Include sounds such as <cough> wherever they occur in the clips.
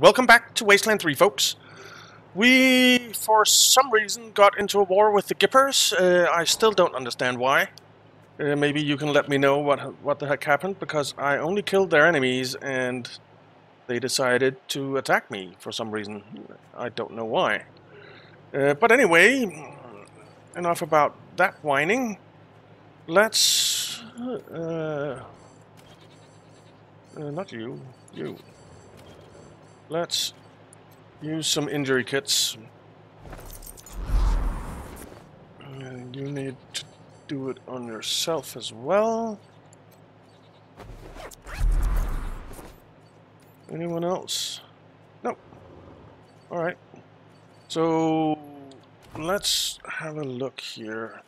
welcome back to Wasteland 3, folks. We, for some reason, got into a war with the Gippers. Uh, I still don't understand why. Uh, maybe you can let me know what what the heck happened, because I only killed their enemies and they decided to attack me for some reason. I don't know why. Uh, but anyway, enough about that whining. Let's... Uh, uh, not you. You. Let's use some injury kits. And you need to do it on yourself as well. Anyone else? Nope. Alright. So, let's have a look here.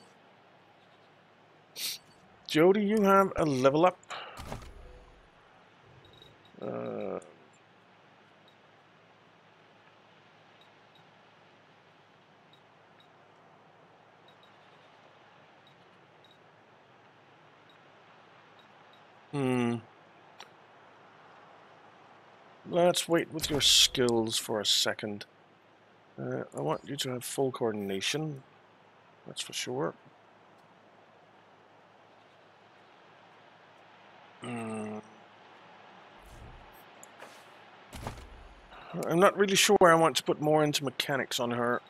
Jody, you have a level up. Let's wait with your skills for a second. Uh, I want you to have full coordination. That's for sure. Hmm. I'm not really sure I want to put more into mechanics on her.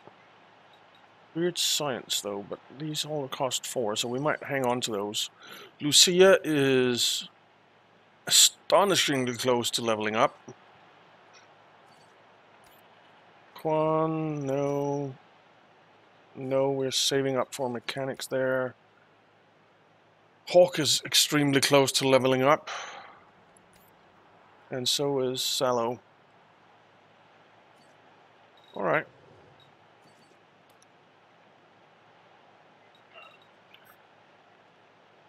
Weird science, though, but these all cost four, so we might hang on to those. Lucia is astonishingly close to leveling up. Quan, no. No, we're saving up for mechanics there. Hawk is extremely close to leveling up. And so is Sallow. Alright.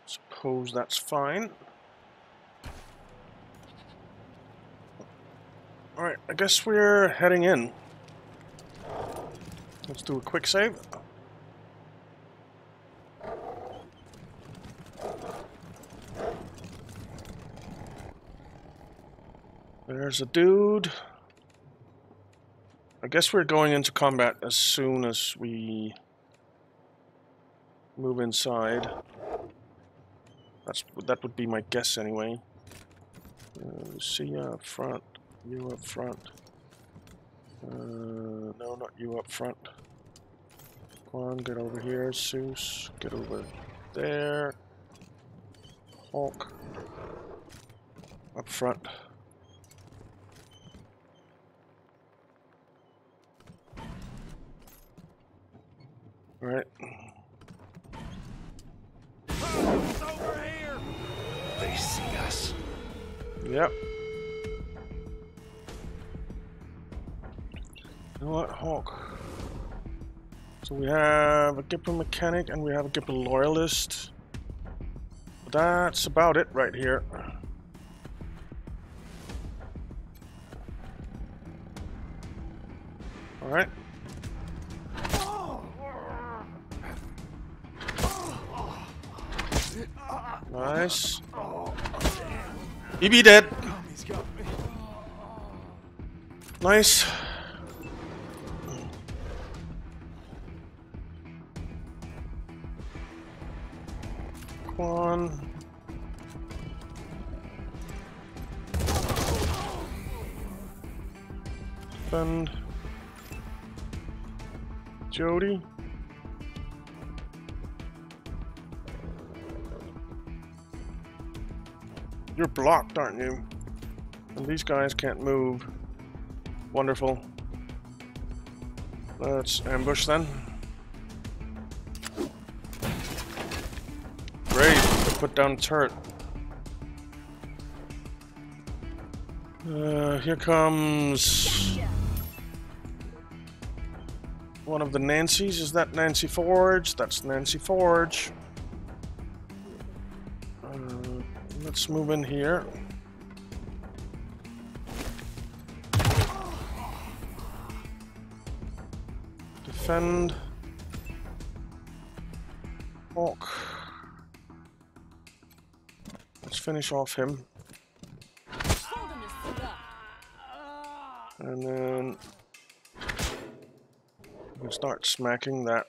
Suppose that's fine. Alright, I guess we're heading in. Let's do a quick save. There's a dude. I guess we're going into combat as soon as we move inside. That's that would be my guess anyway. Uh, see you up front, you up front. Uh, no, not you up front. Come on, get over here, Seuss. Get over there. Hulk. Up front. All right. over here. They see us. Yep. What, Hawk? So we have a Gipper mechanic and we have a Gipper loyalist. That's about it right here. Alright. Nice. He be dead. Nice. Quan. Defend. Jody. You're blocked, aren't you? And these guys can't move. Wonderful. Let's ambush then. Put down turret. Uh, here comes one of the Nancys. Is that Nancy Forge? That's Nancy Forge. Uh, let's move in here. Defend. Hawk. Finish off him. And then we start smacking that.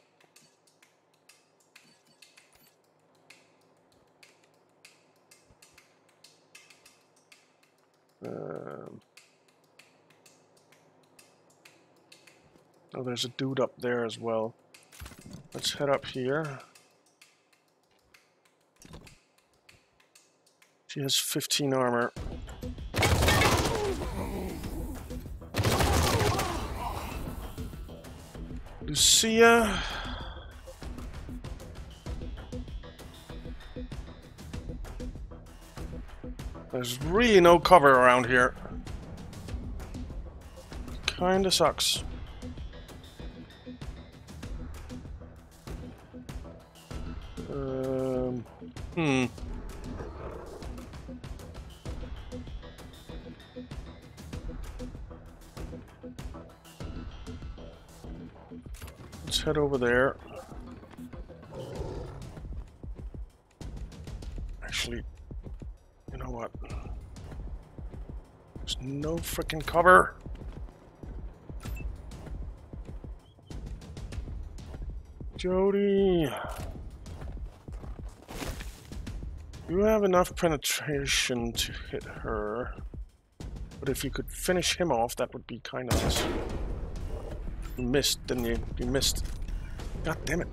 Um, oh, there's a dude up there as well. Let's head up here. She has 15 armor. Lucia. There's really no cover around here. Kinda sucks. Um, hmm. Head over there. Actually, you know what? There's no freaking cover. Jody. You have enough penetration to hit her. But if you could finish him off, that would be kind of nice. You missed, didn't you? You missed. God damn it.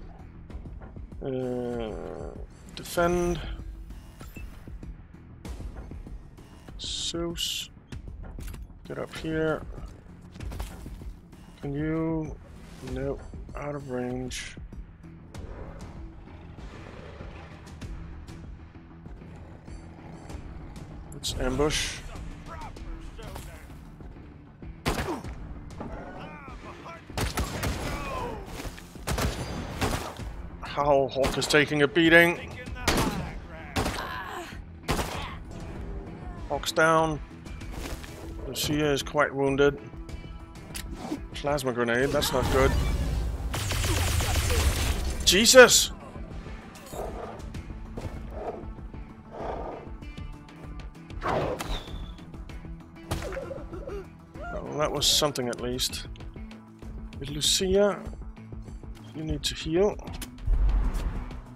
Uh, defend. Zeus. Get up here. Can you... No. Out of range. Let's ambush. How Hawk is taking a beating. Hawk's down. Lucia is quite wounded. Plasma grenade, that's not good. Jesus! Well, that was something at least. Lucia, you need to heal.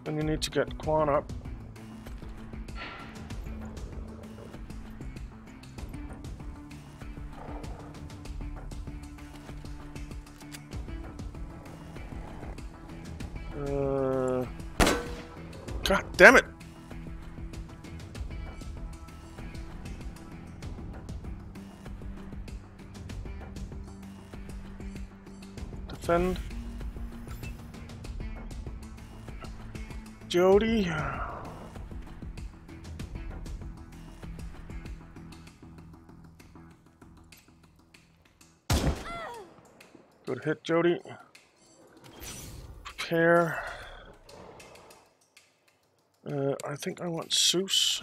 Then you need to get Quan up. Uh, God damn it! Defend. Jody. Good hit, Jody. Prepare. Uh, I think I want Seuss.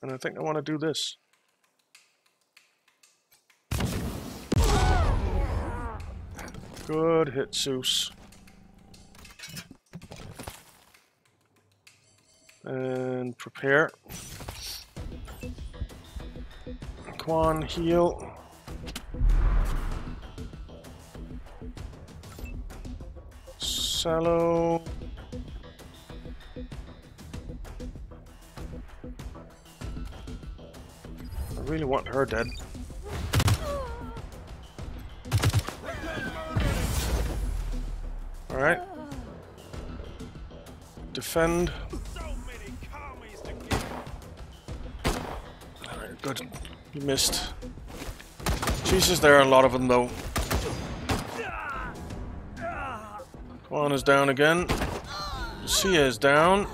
And I think I want to do this. Good hit, Zeus. And prepare. Quan heal. Sallow. I really want her dead. Alright. Defend. Alright, good. You missed. Jesus, there are a lot of them though. Quan is down again. Lucia is down.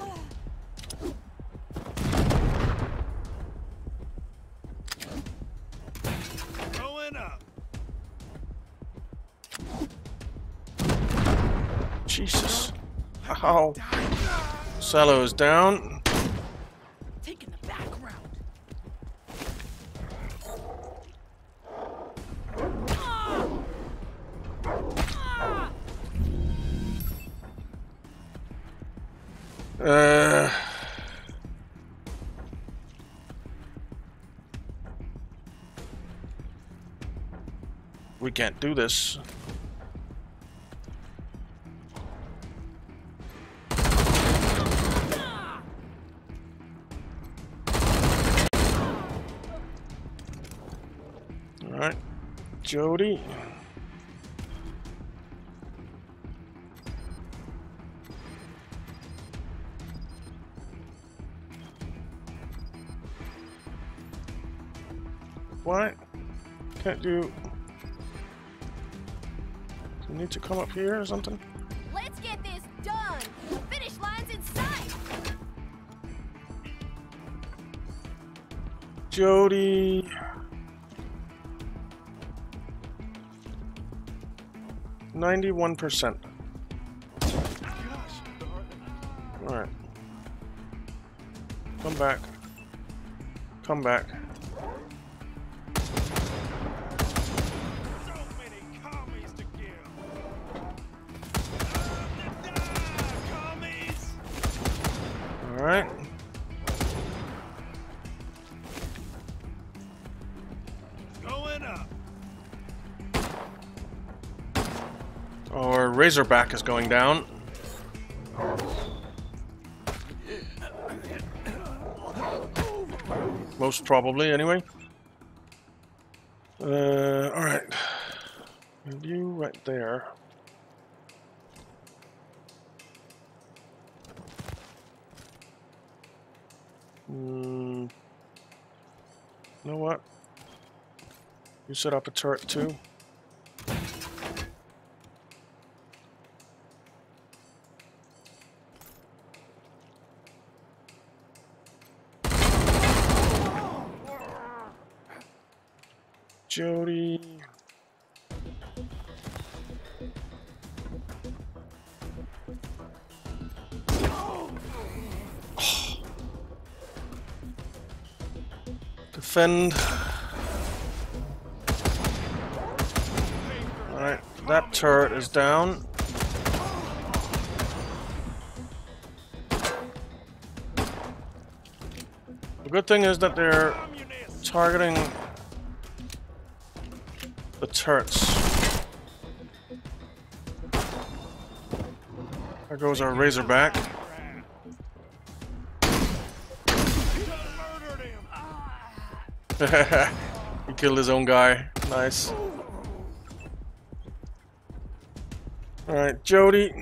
Oh. Ow. Cello is down. Taking the back Uh. We can't do this. Alright. Jody. What? Can't do... Do you need to come up here or something? Let's get this done. The finish line's in sight. Jody. Ninety-one percent. All right. Come back. Come back. So Razorback is going down. Most probably, anyway. Uh, alright. You right there. Hmm. You know what? You set up a turret too. Defend. Alright, that turret is down. The good thing is that they're targeting the turrets. There goes our Razorback. <laughs> he killed his own guy. Nice. Alright, Jody.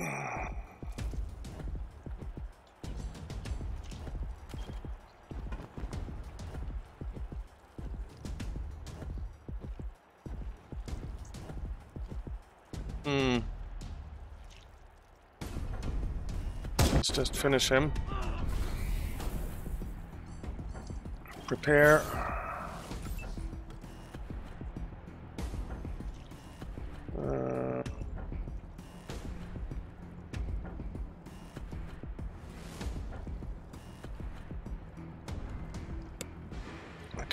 Hmm. Let's just finish him. Prepare.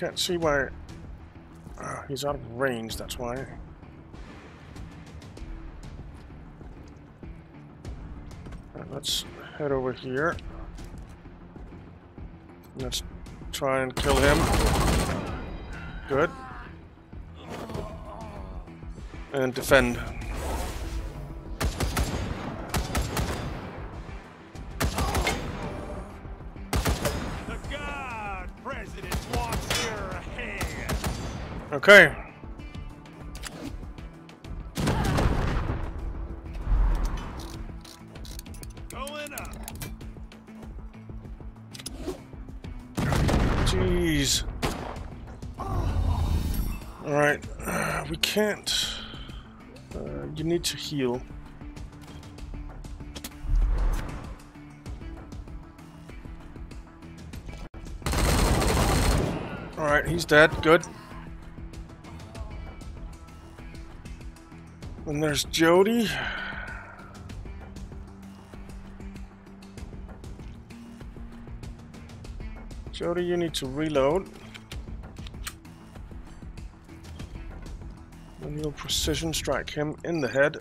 Can't see why. Ah, he's out of range, that's why. Alright, let's head over here. Let's try and kill him. Good. And defend. Okay. Going up! Jeez. Alright, uh, we can't. Uh, you need to heal. Alright, he's dead. Good. And there's Jody. Jody, you need to reload. And you'll precision strike him in the head.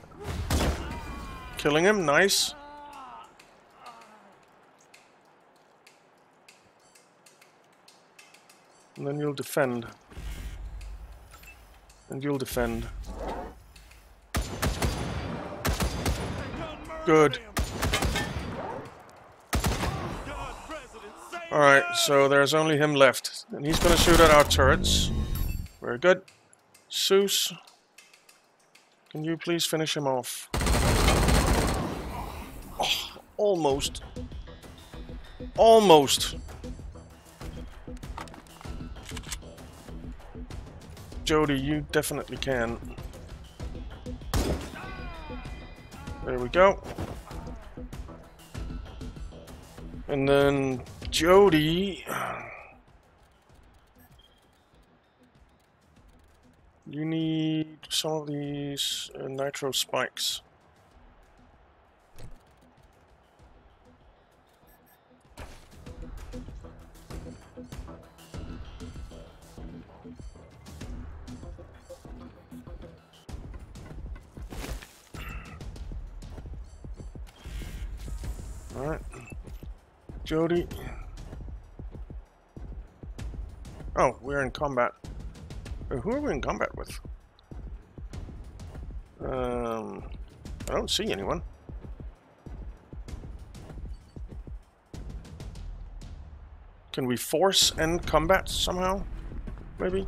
Killing him, nice. And then you'll defend. And you'll defend. Good. Alright, so there's only him left. And he's gonna shoot at our turrets. Very good. Seuss. Can you please finish him off? Oh, almost. Almost. Jody, you definitely can. There we go. And then Jody. You need some of these uh, nitro spikes. Jody. Oh, we're in combat. Who are we in combat with? Um, I don't see anyone. Can we force end combat somehow? Maybe?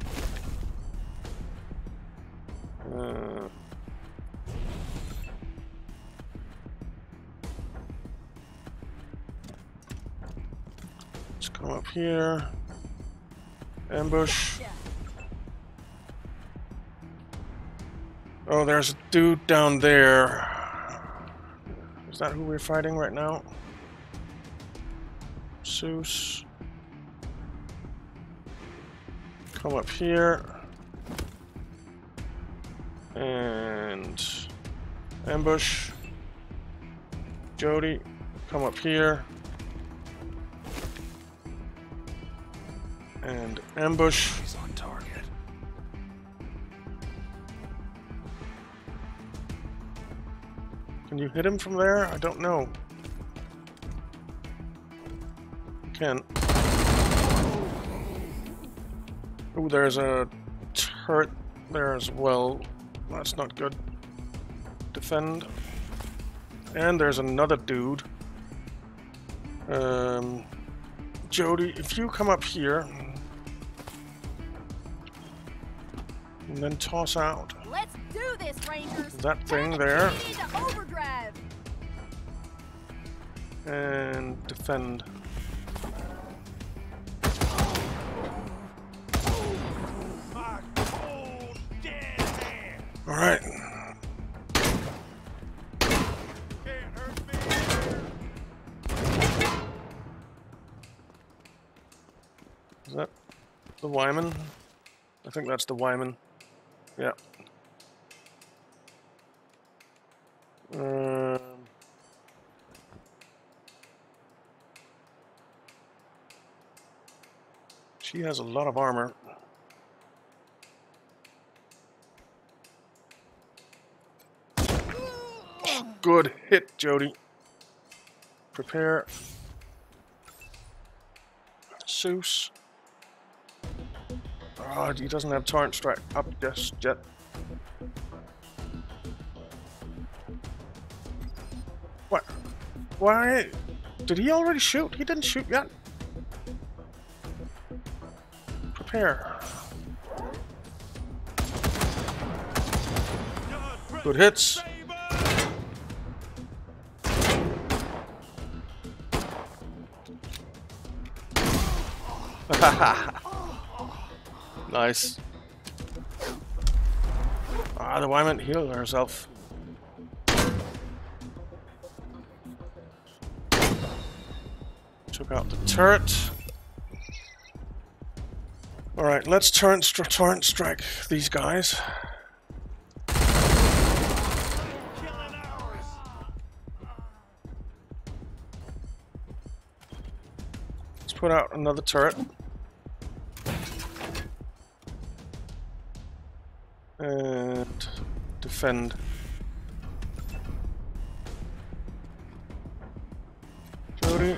Come up here. Ambush. Oh, there's a dude down there. Is that who we're fighting right now? Seuss. Come up here. And ambush. Jody, come up here. Ambush. He's on target. Can you hit him from there? I don't know. Can. Oh, there's a turret there as well. That's not good. Defend. And there's another dude. Um, Jody, if you come up here and then toss out Let's do this, that thing there key to overdrive. and defend. My cold, dead hand! All right. Can't hurt me! Is that the Wyman? I think that's the Wyman. Yeah. Um, she has a lot of armor. Good hit, Jody. Prepare. Seuss. Oh, he doesn't have torrent strike up just yet. What? Why? Did he already shoot? He didn't shoot yet. Prepare. Good hits. Save us! <laughs> Nice. Ah, the Wyman healed herself. Took out the turret. Alright, let's turn torrent strike these guys. Let's put out another turret. And defend. Jody.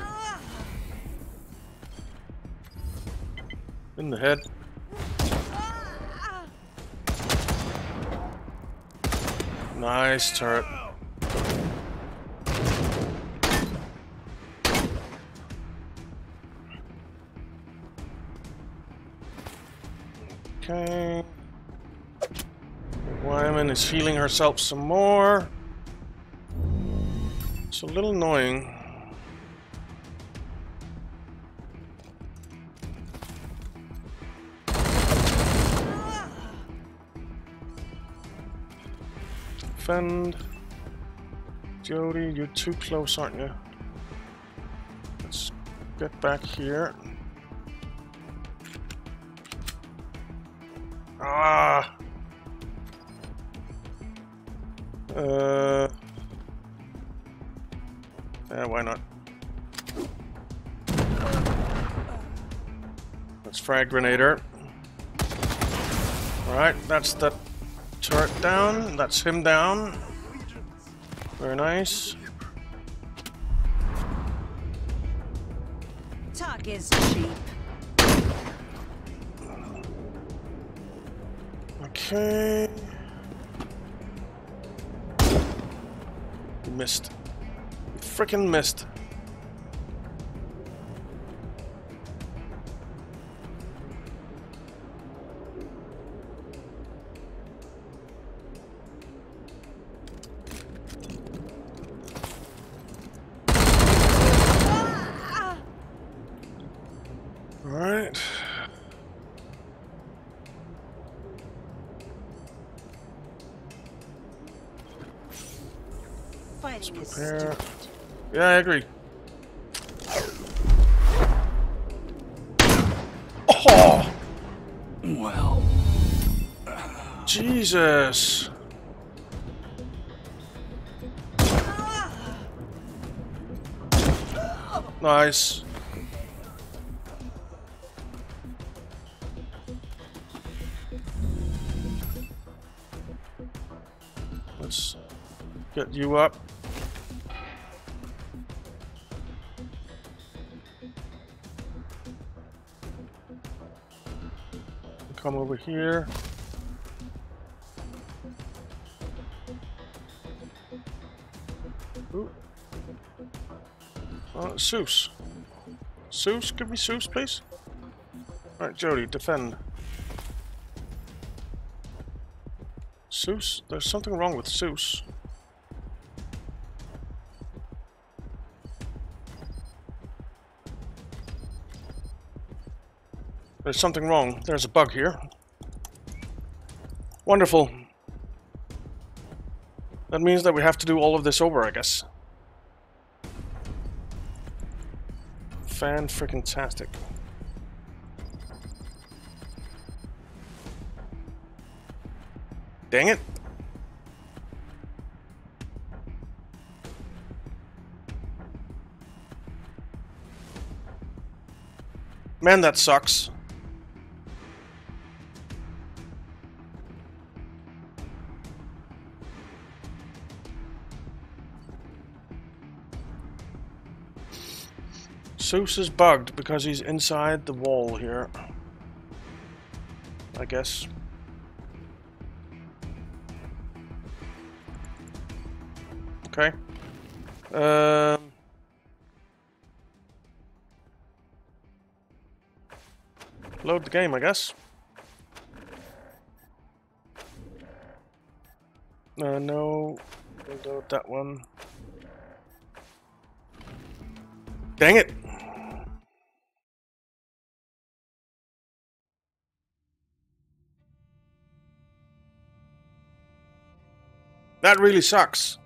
In the head. Nice turret. Is healing herself some more. It's a little annoying. Defend. Jody, you're too close, aren't you? Let's get back here. Frag grenader. Alright, that's the turret down. That's him down. Very nice. Talk is cheap. Okay. You missed. You freaking missed. Prepare. stupid. Yeah, I agree. Oh! Well, Jesus! Nice. Let's uh, get you up. Come over here. Ooh. Uh, Seuss. Seuss, give me Seuss, please. Alright, Jody, defend. Seuss? There's something wrong with Seuss. There's something wrong. There's a bug here. Wonderful. That means that we have to do all of this over, I guess. Fan freaking tastic. Dang it. Man, that sucks. Seuss is bugged because he's inside the wall here. I guess. Okay. Um. Load the game, I guess. Uh, no. Load that one. Dang it! That really sucks.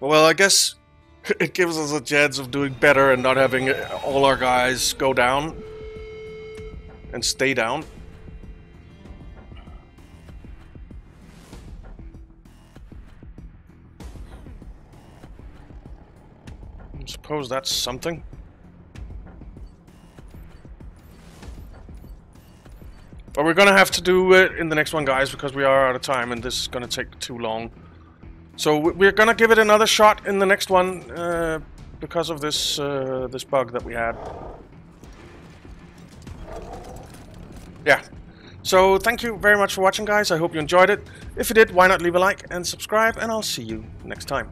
Well, I guess <laughs> it gives us a chance of doing better and not having uh, all our guys go down and stay down. I suppose that's something. But we're gonna have to do it in the next one, guys, because we are out of time and this is gonna take too long. So we- we're gonna give it another shot in the next one uh, because of this uh, this bug that we had. Yeah. So thank you very much for watching, guys. I hope you enjoyed it. If you did, why not leave a like and subscribe, and I'll see you next time.